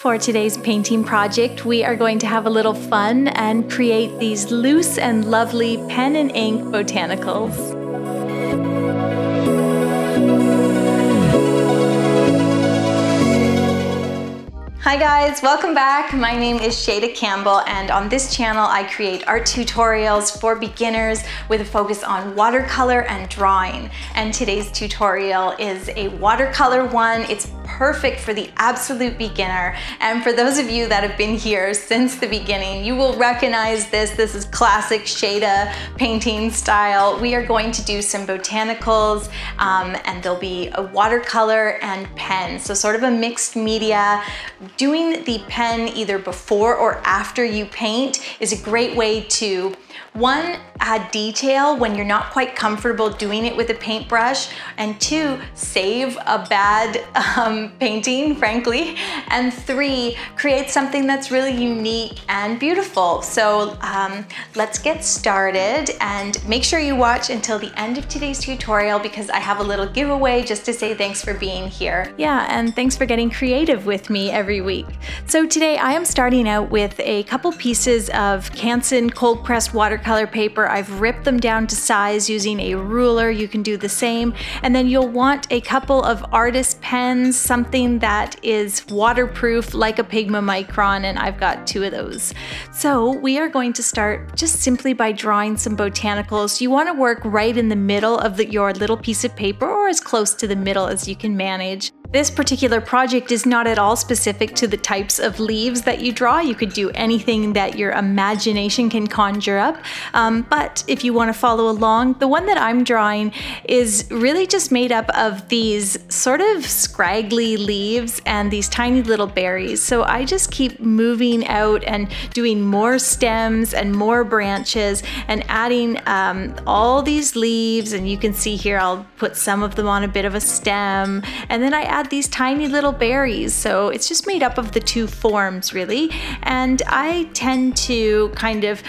For today's painting project, we are going to have a little fun and create these loose and lovely pen and ink botanicals. Hi guys, welcome back. My name is Shayda Campbell and on this channel I create art tutorials for beginners with a focus on watercolor and drawing. And today's tutorial is a watercolor one. It's perfect for the absolute beginner. And for those of you that have been here since the beginning, you will recognize this. This is classic Shayda painting style. We are going to do some botanicals um, and there'll be a watercolor and pen. So sort of a mixed media doing the pen either before or after you paint is a great way to one, add detail when you're not quite comfortable doing it with a paintbrush, and two, save a bad um, painting, frankly, and three, create something that's really unique and beautiful. So um, let's get started and make sure you watch until the end of today's tutorial because I have a little giveaway just to say thanks for being here. Yeah, and thanks for getting creative with me every week. So today I am starting out with a couple pieces of Canson cold pressed watercolor paper I've ripped them down to size using a ruler. You can do the same. And then you'll want a couple of artist pens, something that is waterproof like a Pigma Micron, and I've got two of those. So we are going to start just simply by drawing some botanicals. You want to work right in the middle of the, your little piece of paper or as close to the middle as you can manage. This particular project is not at all specific to the types of leaves that you draw. You could do anything that your imagination can conjure up. Um, but if you want to follow along, the one that I'm drawing is really just made up of these sort of scraggly leaves and these tiny little berries. So I just keep moving out and doing more stems and more branches and adding um, all these leaves. And you can see here, I'll put some of them on a bit of a stem. And then I add these tiny little berries. So it's just made up of the two forms really. And I tend to kind of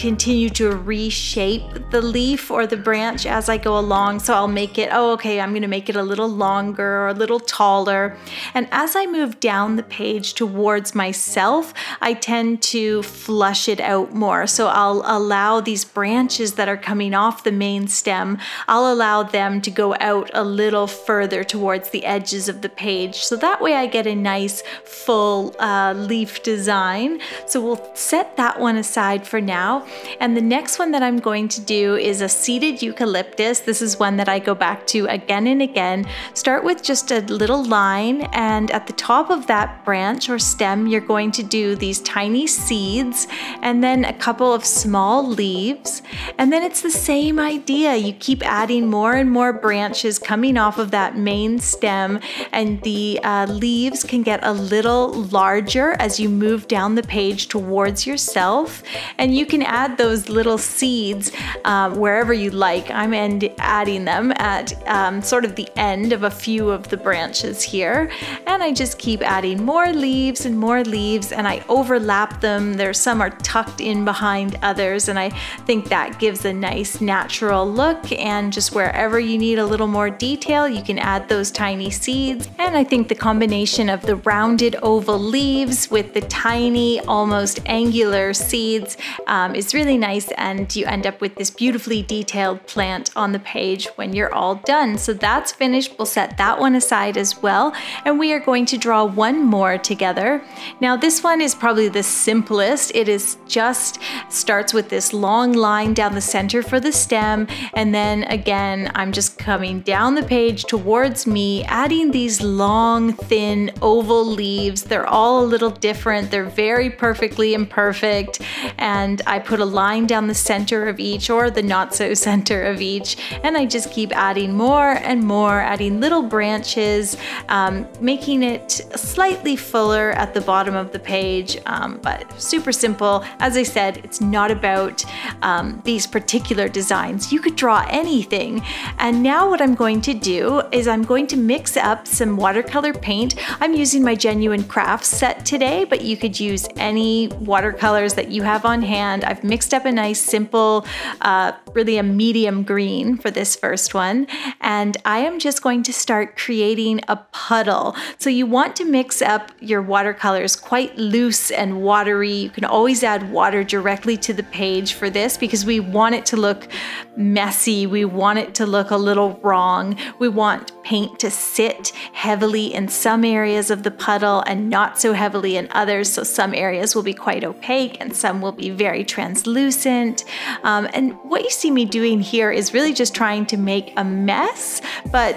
continue to reshape the leaf or the branch as I go along. So I'll make it, oh, okay, I'm gonna make it a little longer or a little taller. And as I move down the page towards myself, I tend to flush it out more. So I'll allow these branches that are coming off the main stem, I'll allow them to go out a little further towards the edges of the page. So that way I get a nice full uh, leaf design. So we'll set that one aside for now. And the next one that I'm going to do is a seeded eucalyptus. This is one that I go back to again and again. Start with just a little line and at the top of that branch or stem, you're going to do these tiny seeds and then a couple of small leaves. And then it's the same idea. You keep adding more and more branches coming off of that main stem and the uh, leaves can get a little larger as you move down the page towards yourself. And you can add those little seeds um, wherever you like. I'm adding them at um, sort of the end of a few of the branches here. And I just keep adding more leaves and more leaves and I overlap them. There's some are tucked in behind others and I think that gives a nice natural look and just wherever you need a little more detail, you can add those tiny seeds. And I think the combination of the rounded oval leaves with the tiny, almost angular seeds um, is really nice and you end up with this beautifully detailed plant on the page when you're all done. So that's finished. We'll set that one aside as well. And we are going to draw one more together. Now this one is probably the simplest. It is just starts with this long line down the center for the stem. And then again, I'm just coming down the page towards me, adding these long, thin oval leaves. They're all a little different. They're very perfectly imperfect. And I put a line down the center of each or the not so center of each. And I just keep adding more and more, adding little branches, um, making it slightly fuller at the bottom of the page, um, but super simple. As I said, it's not about um, these particular designs. You could draw anything. And now what I'm going to do is I'm going to mix up some watercolor paint. I'm using my Genuine Crafts set today, but you could use any watercolors that you have on hand. I've mixed up a nice simple, uh, really a medium green for this first one. And I am just going to start creating a puddle. So you want to mix up your watercolors quite loose and watery. You can always add water directly to the page for this because we want it to look messy. We want it to look a little wrong. We want paint to sit heavily in some areas of the puddle and not so heavily in others. So some areas will be quite opaque and some will be very translucent. Um, and what you see me doing here is really just trying to make a mess, but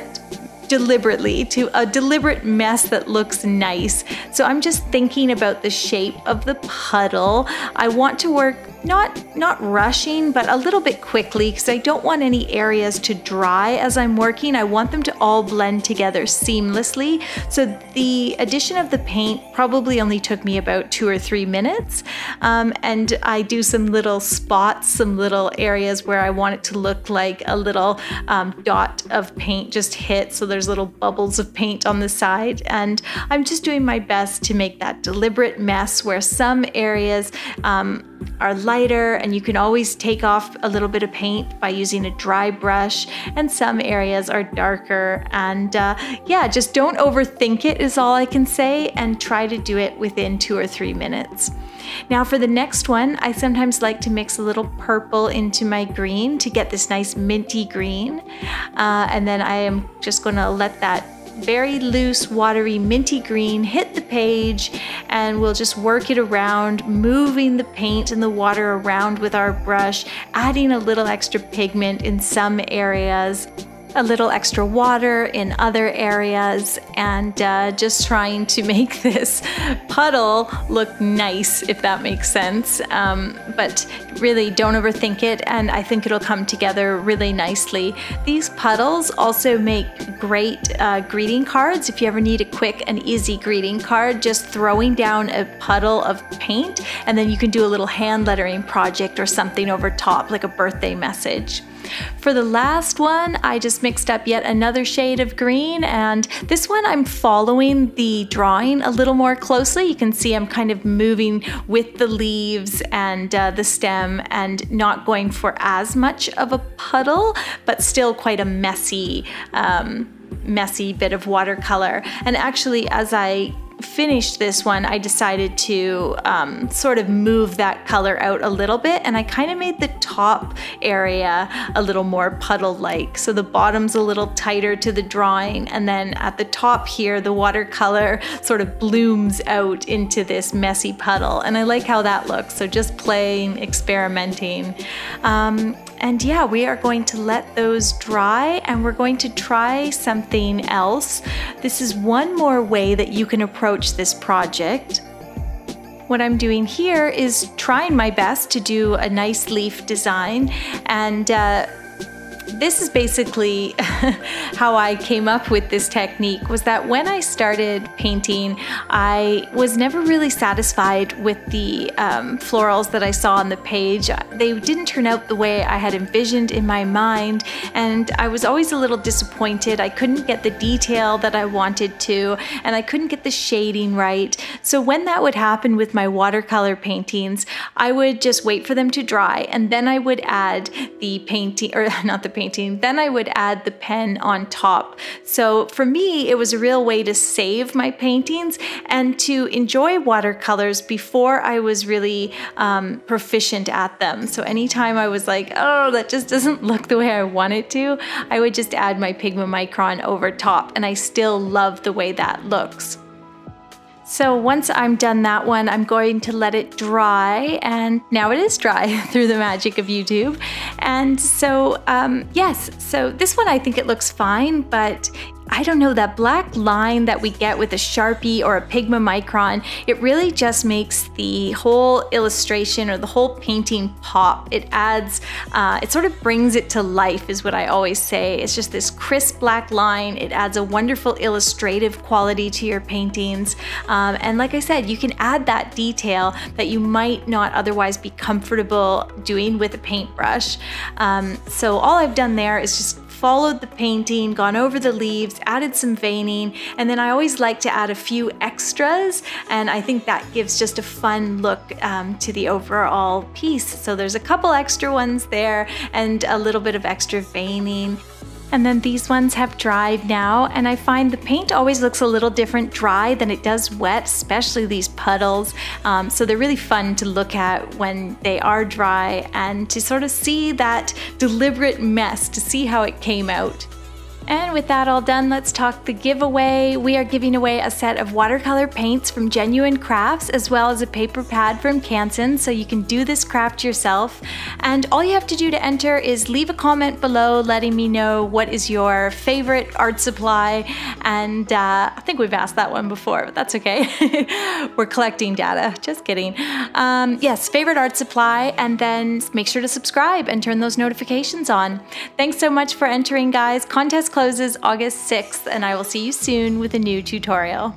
deliberately to a deliberate mess that looks nice. So I'm just thinking about the shape of the puddle. I want to work not not rushing but a little bit quickly because I don't want any areas to dry as I'm working. I want them to all blend together seamlessly. So the addition of the paint probably only took me about two or three minutes um, and I do some little spots some little areas where I want it to look like a little um, dot of paint just hit so there's little bubbles of paint on the side. And I'm just doing my best to make that deliberate mess where some areas um, are lighter and you can always take off a little bit of paint by using a dry brush and some areas are darker and uh, yeah just don't overthink it is all I can say and try to do it within two or three minutes. Now for the next one, I sometimes like to mix a little purple into my green to get this nice minty green. Uh, and then I am just gonna let that very loose, watery, minty green, hit the page, and we'll just work it around, moving the paint and the water around with our brush, adding a little extra pigment in some areas a little extra water in other areas and uh, just trying to make this puddle look nice, if that makes sense. Um, but really don't overthink it and I think it'll come together really nicely. These puddles also make great uh, greeting cards. If you ever need a quick and easy greeting card, just throwing down a puddle of paint and then you can do a little hand lettering project or something over top like a birthday message. For the last one, I just mixed up yet another shade of green and this one I'm following the drawing a little more closely. You can see I'm kind of moving with the leaves and uh, the stem and not going for as much of a puddle, but still quite a messy, um, messy bit of watercolor. And actually, as I finished this one, I decided to um, sort of move that color out a little bit and I kind of made the top area a little more puddle-like. So the bottom's a little tighter to the drawing and then at the top here, the watercolor sort of blooms out into this messy puddle and I like how that looks. So just playing, experimenting. Um, and yeah, we are going to let those dry and we're going to try something else. This is one more way that you can approach this project. What I'm doing here is trying my best to do a nice leaf design and uh, this is basically how I came up with this technique was that when I started painting, I was never really satisfied with the um, florals that I saw on the page. They didn't turn out the way I had envisioned in my mind, and I was always a little disappointed. I couldn't get the detail that I wanted to, and I couldn't get the shading right. So when that would happen with my watercolor paintings, I would just wait for them to dry, and then I would add the painting, or not the painting, then I would add the pen on top. So for me, it was a real way to save my paintings and to enjoy watercolors before I was really um, proficient at them. So anytime I was like, oh, that just doesn't look the way I want it to, I would just add my Pigma Micron over top and I still love the way that looks. So once I'm done that one, I'm going to let it dry and now it is dry through the magic of YouTube. And so um, yes, so this one I think it looks fine, but I don't know, that black line that we get with a Sharpie or a Pigma Micron, it really just makes the whole illustration or the whole painting pop. It adds, uh, it sort of brings it to life is what I always say. It's just this crisp black line. It adds a wonderful illustrative quality to your paintings. Um, and like I said, you can add that detail that you might not otherwise be comfortable doing with a paintbrush. Um, so all I've done there is just followed the painting, gone over the leaves, added some veining, and then I always like to add a few extras, and I think that gives just a fun look um, to the overall piece. So there's a couple extra ones there and a little bit of extra veining. And then these ones have dried now, and I find the paint always looks a little different dry than it does wet, especially these puddles. Um, so they're really fun to look at when they are dry and to sort of see that deliberate mess, to see how it came out. And with that all done, let's talk the giveaway. We are giving away a set of watercolor paints from Genuine Crafts as well as a paper pad from Canson so you can do this craft yourself. And all you have to do to enter is leave a comment below letting me know what is your favorite art supply. And uh, I think we've asked that one before, but that's okay. We're collecting data, just kidding. Um, yes, favorite art supply, and then make sure to subscribe and turn those notifications on. Thanks so much for entering, guys. Contest closes August 6th, and I will see you soon with a new tutorial.